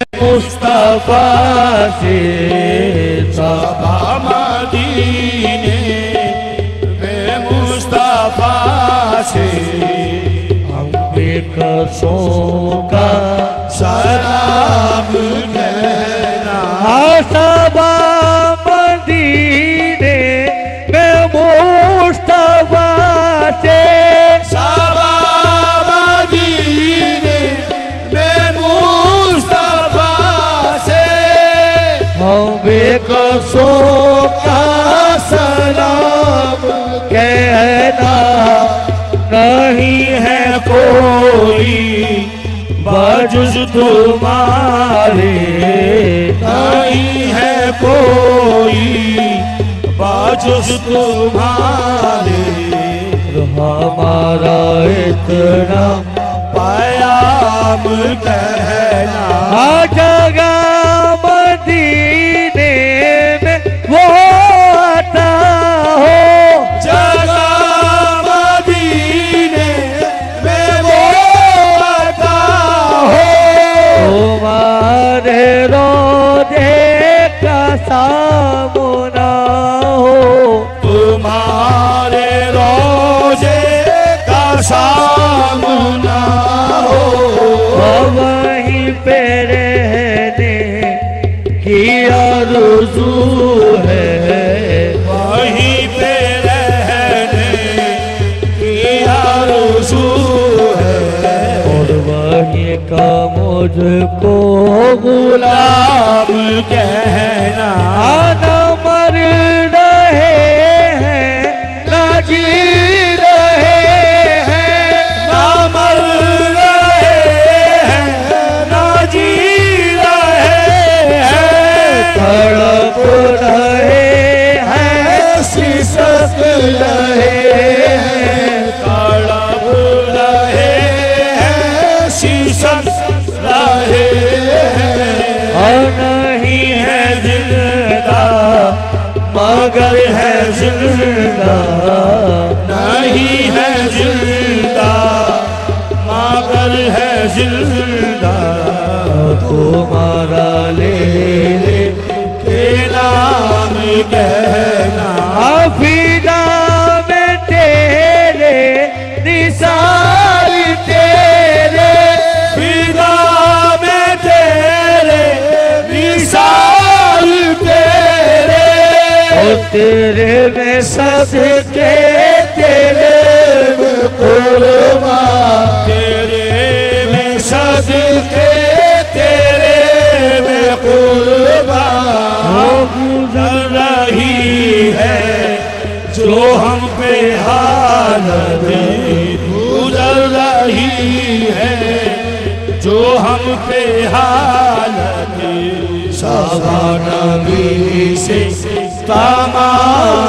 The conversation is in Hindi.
मुस्तफ़ा से सबा मदीने में मुस्तफ़ा से हम बेकसों का सलाम कहना हम बेकसों का सलाम कहना नहीं है कोई, बजुज तुम्हारे नहीं है कोई बाजुस तुम्हारे। हमारा इतना पायाम कहना। है। वहीं है। और वहीं का मुझको गुलाम गुलाम रहे हैं सिसक रहे हैं तड़प रहे हैं शीशक रहे हैं। नहीं है ज़िंदा, मगर है ज़िंदा। नहीं है ज़िंदा, मगर है ज़िंदा। तुम्हारा ले ले के नाम कहना अफीदा में तेरे निसार तेरे फिदा में तेरे विशाल तेरे और तेरे में सदके तेरे में कुर्बा तेरे में सदके तेरे में कुर्बा हम पे हालत गुजर रही है। जो हम पे हालत सभा नबी से तमाम